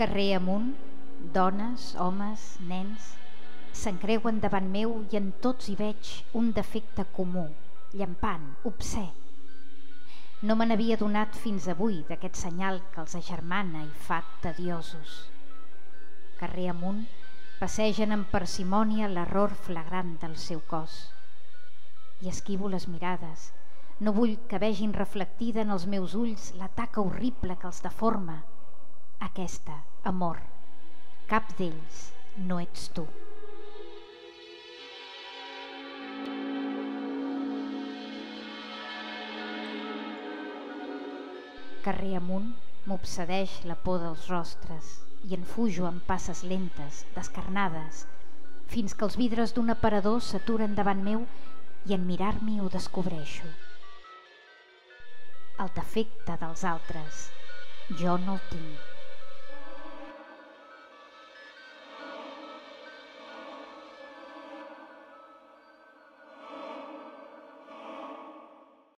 Carrer amunt, dones, homes, nens, s'encreuen davant meu i en tots hi veig un defecte comú, llampant, obsè. No me n'havia donat fins avui d'aquest senyal que els agermana i fa tediosos. Carrer amunt, passegen amb parsimònia l'error flagrant del seu cos. I esquivo les mirades. No vull que vegin reflectida en els meus ulls la taca horrible que els deforma. Aquesta, amor, cap d'ells no ets tu. Carrer amunt m'obsedeix la por dels rostres i en fujo amb passes lentes, descarnades, fins que els vidres d'un aparador s'aturen davant meu i en mirar-m'hi ho descobreixo. El defecte dels altres, jo no el tinc.